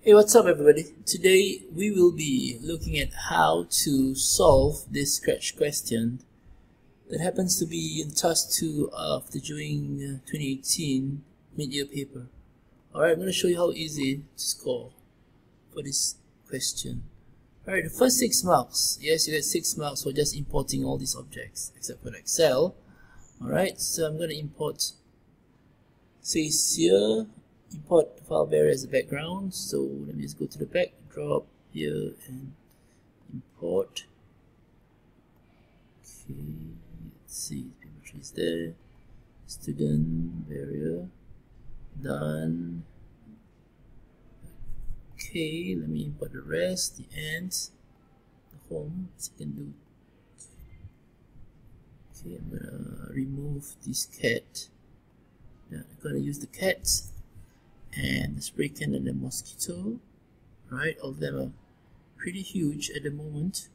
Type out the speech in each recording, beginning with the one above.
Hey, what's up everybody? Today we will be looking at how to solve this scratch question that happens to be in task 2 of the Dewing uh, 2018 mid-year paper. Alright, I'm going to show you how easy to score for this question. Alright, the first 6 marks. Yes, you get 6 marks for just importing all these objects except for Excel. Alright, so I'm going to import says here import the file barrier as a background so let me just go to the back drop here and import. Okay let's see paper is there. Student barrier done. Okay let me import the rest the ends the home so I can do. Okay I'm gonna remove this cat. Yeah, I'm gonna use the cat and the spray can and the mosquito right? All of them are pretty huge at the moment.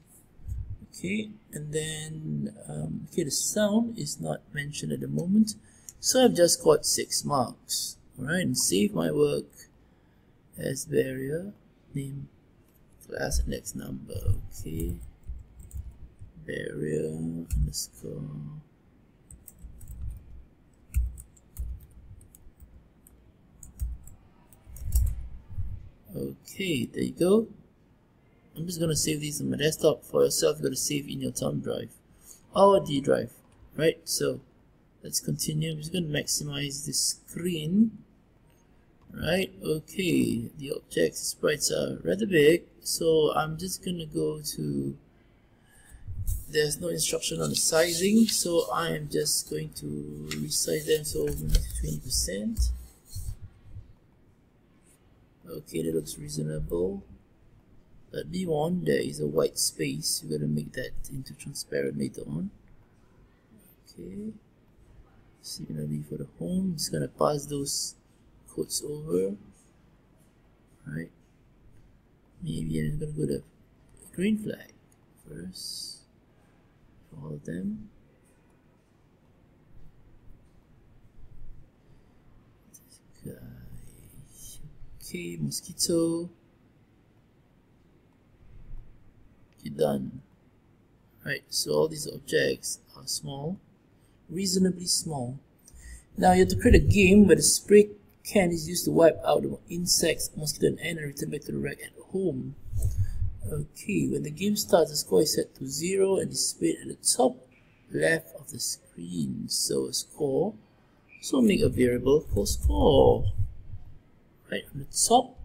Okay and then um, okay the sound is not mentioned at the moment so I've just got six marks. Alright and save my work as barrier name class index number. Okay barrier underscore Okay, there you go. I'm just gonna save these on my desktop. For yourself, you're gonna save in your thumb drive or D drive, right? So let's continue. I'm just gonna maximize the screen. Right, okay, the objects, sprites are rather big, so I'm just gonna go to there's no instruction on the sizing, so I am just going to resize them so 20% okay that looks reasonable. But be warned there is a white space. You're gonna make that into transparent later on. Okay. Similarly for the home just gonna pass those codes over. Right maybe I'm gonna go to green flag first. For all of them Okay, mosquito. Okay, done. Right, so all these objects are small, reasonably small. Now you have to create a game where the spray can is used to wipe out the insects, mosquito, and ant and return back to the rack at home. Okay, when the game starts, the score is set to zero and displayed at the top left of the screen. So score. So make a variable for score right on the top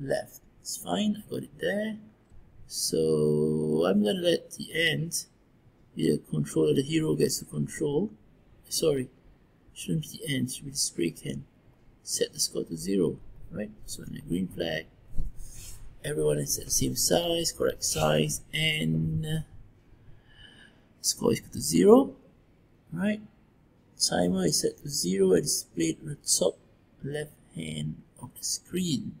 left it's fine I got it there. So I'm gonna let the end be the controller the hero gets to control. Sorry shouldn't be the end should be the spray can. Set the score to zero right? So in the green flag. Everyone is at the same size correct size and uh, score is equal to zero right? Timer is set to zero and displayed on the top left hand of the screen.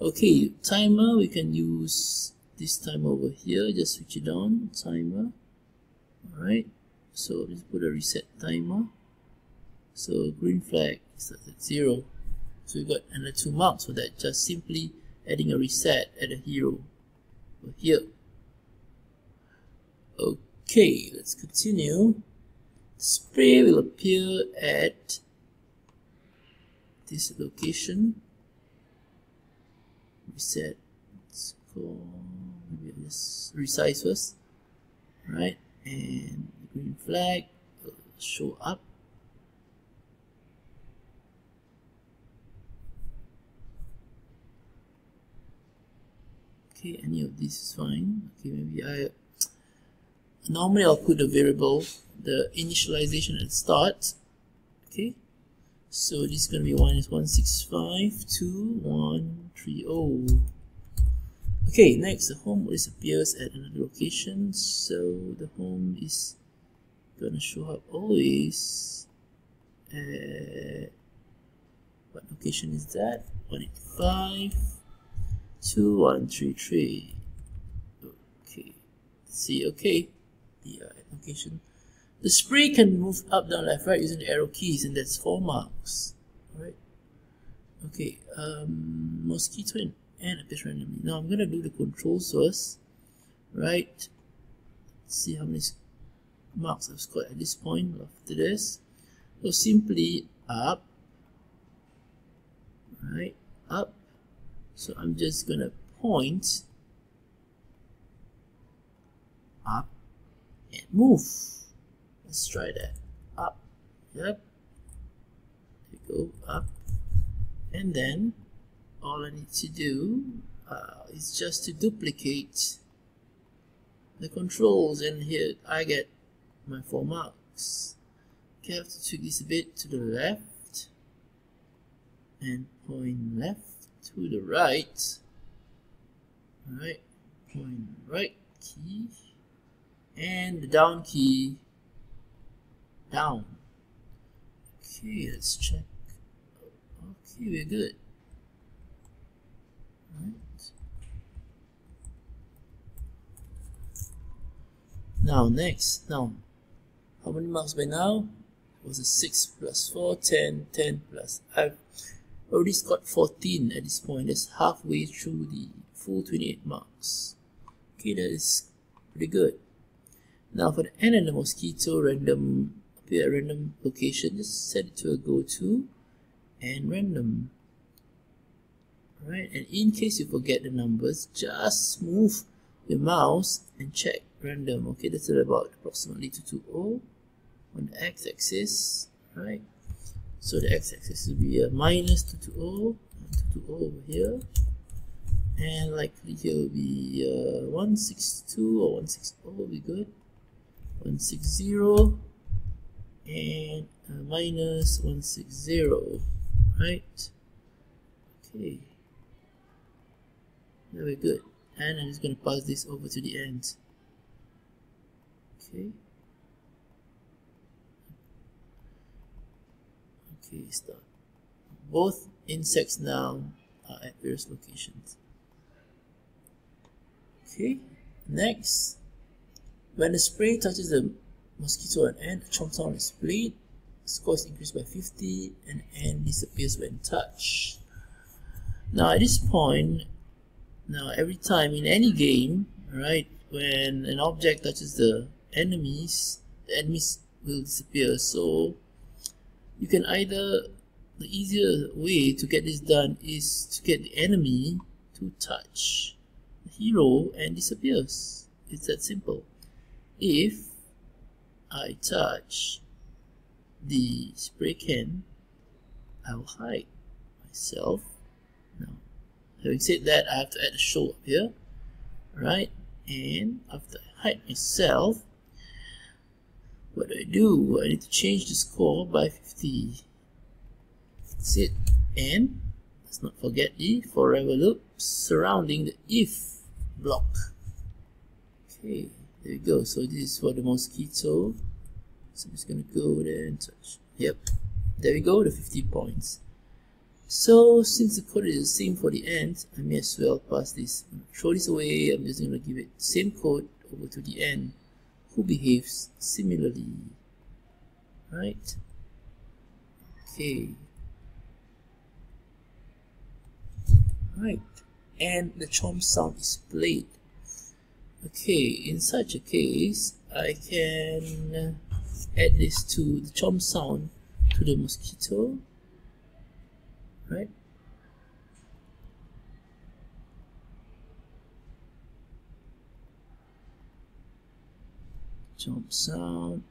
Okay timer we can use this timer over here just switch it on timer. Alright so let's put a reset timer. So green flag starts at zero. So we got another two marks for that just simply adding a reset at a hero over here. Okay let's continue. Spray will appear at this location. Reset. Let's go maybe just resize first right? And the green flag will show up. Okay any of this is fine. Okay maybe I normally I'll put the variable the initialization at start. Okay so this is going to be 1 is 1652130. Okay, next the home disappears at another location. So the home is going to show up always at what location is that? 185 2133. Okay, see, okay, the uh, location the spray can move up, down, left, right using the arrow keys, and that's four marks. Right? okay um, mosquito and ant appears randomly now I'm gonna do the controls first right. Let's see how many marks I've scored at this point after this. So simply up. Right. Up. So I'm just gonna point. Up. And move let's try that up. Yep. Go up. And then all I need to do uh, is just to duplicate the controls and here I get my four marks. Okay, I have to tweak this a bit to the left and point left to the right. Right point right key and the down key down okay let's check. Okay we're good. Right. now next. Now how many marks by now? It was a 6 plus 4 10 10 plus. I've already scored 14 at this point. That's halfway through the full 28 marks. Okay that is pretty good. Now for the end of the mosquito random appear at random location just set it to a go to and random. Right and in case you forget the numbers just move your mouse and check random okay? That's at about approximately 220 on the x-axis right so the x-axis will be a minus 220 220 over here. And likely here will be uh, 162 or 160 will be good. 160 and uh, minus 160 right? Okay. Very good. And I'm just going to pass this over to the end. Okay. Okay start both insects now are at various locations. Okay next. When the spray touches the mosquito and ant the chomp sound is split score is increased by 50 and ant disappears when touched. Now at this point now every time in any game right when an object touches the enemies the enemies will disappear. So you can either the easier way to get this done is to get the enemy to touch the hero and disappears. It's that simple. If I touch the spray can I will hide myself. Now having said that I have to add a show up here right? And after I hide myself. What do I do? I need to change the score by 50 that's it and let's not forget the forever loop surrounding the if block. Okay there you go. So this is for the mosquito. So I'm just gonna go there and touch. Yep. There we go the 50 points. So since the code is the same for the ant I may as well pass this. Throw this away. I'm just gonna give it same code over to the ant who behaves similarly? Right? Okay. Right. And the chomp sound is played okay in such a case I can add this to the chomp sound to the mosquito right? Chomp sound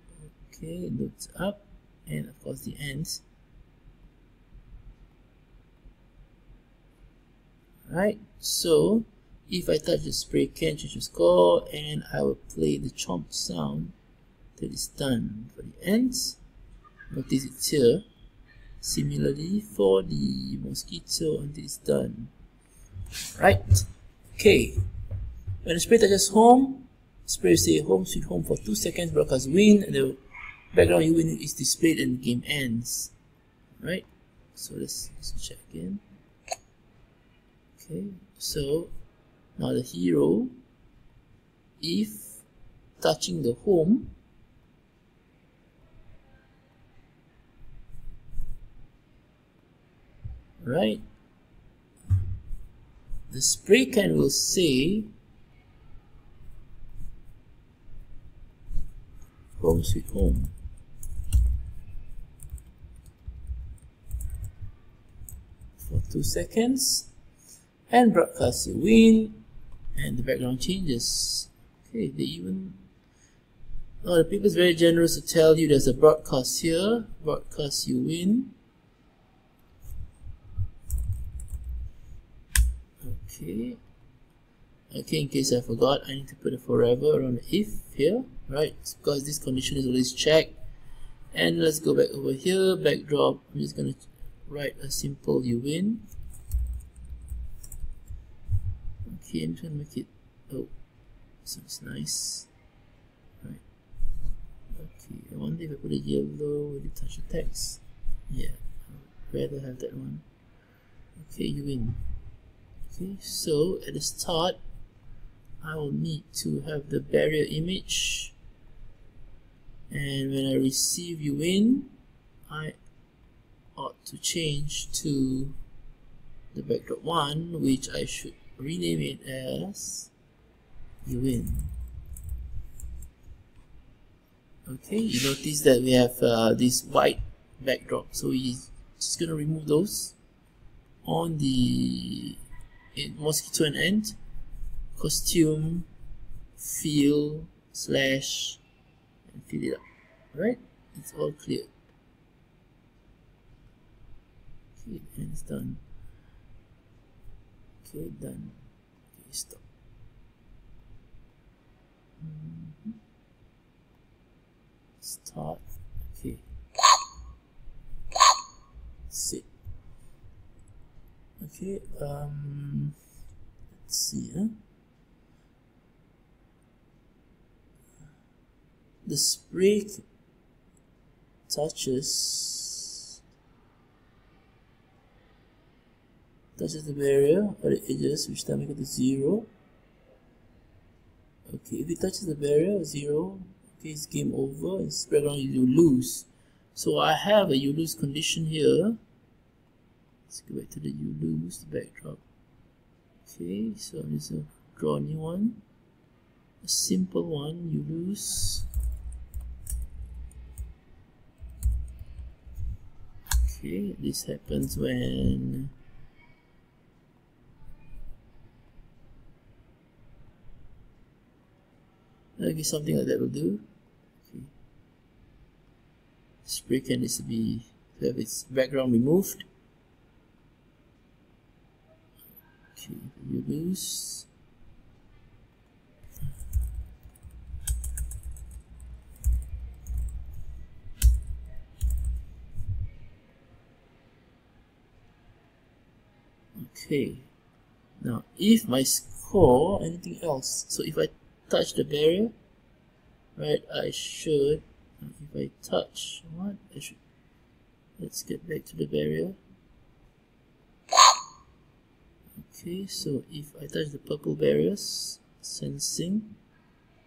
okay looks up and of course the ends right so if I touch the spray can change the score and I will play the chomp sound that is done for the ants notice it here. Similarly for the mosquito until it's done. Right? Okay. When the spray touches home spray say home sweet home for 2 seconds broadcast win and the background you win is displayed and the game ends. Right? So let's, let's check in. okay. So now the hero if touching the home right the spray can will say home sweet home. For two seconds and broadcast you win and the background changes. Okay they even oh the people is very generous to tell you there's a broadcast here. Broadcast you win okay. Okay in case I forgot I need to put a forever around the if here right? Because this condition is always checked. And let's go back over here. Backdrop I'm just gonna write a simple you win okay I'm trying to make it oh sounds nice. Right okay I wonder if I put a yellow with it touch of text yeah I'd rather have that one. Okay you win. Okay so at the start I will need to have the barrier image. And when I receive you win. I ought to change to the backdrop 1 which I should rename it as you win. Okay you notice that we have uh, this white backdrop. So we're just gonna remove those on the mosquito and ant. Costume fill slash and fill it up. All right it's all clear. Okay and it's done okay done. Okay stop mm -hmm. start. Okay. Sit. Okay um let's see huh? the spray touches touches the barrier or the edges which time it to zero. Okay if it touches the barrier zero okay it's game over. It's background you lose. So I have a you lose condition here. Let's go back to the you lose the backdrop. Okay so I'm just gonna draw a new one. A simple one you lose. Okay this happens when okay something like that will do. Okay spray can needs to be to have its background removed. Okay you lose okay now if my score anything else? So if I touch the barrier right I should if I touch what? I should let's get back to the barrier. Okay so if I touch the purple barriers sensing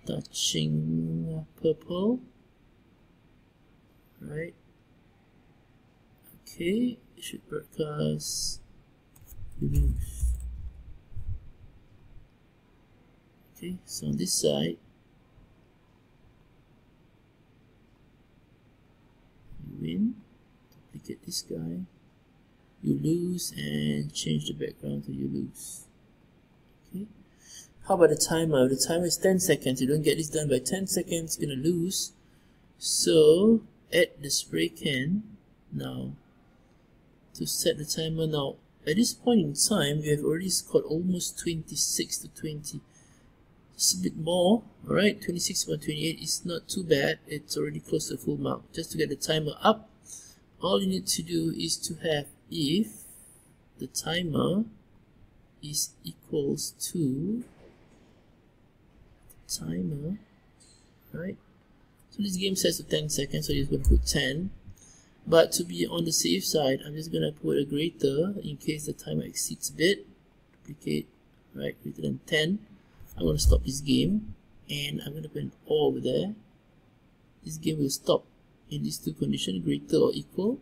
touching purple right? Okay it should broadcast okay so on this side win duplicate this guy. You lose and change the background to you lose. Okay. How about the timer? The timer is 10 seconds. You don't get this done by 10 seconds you're gonna lose. So add the spray can now. To set the timer now at this point in time we have already scored almost 26 to 20 just a bit more alright? 26 by 28 is not too bad. It's already close to full mark. Just to get the timer up all you need to do is to have if the timer is equals to timer right? So this game says to 10 seconds so you're going to put 10 but to be on the safe side, I'm just going to put a greater in case the timer exceeds a bit. Duplicate, right, greater than 10. I'm going to stop this game and I'm going to put an over there. This game will stop in these two conditions, greater or equal.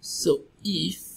So if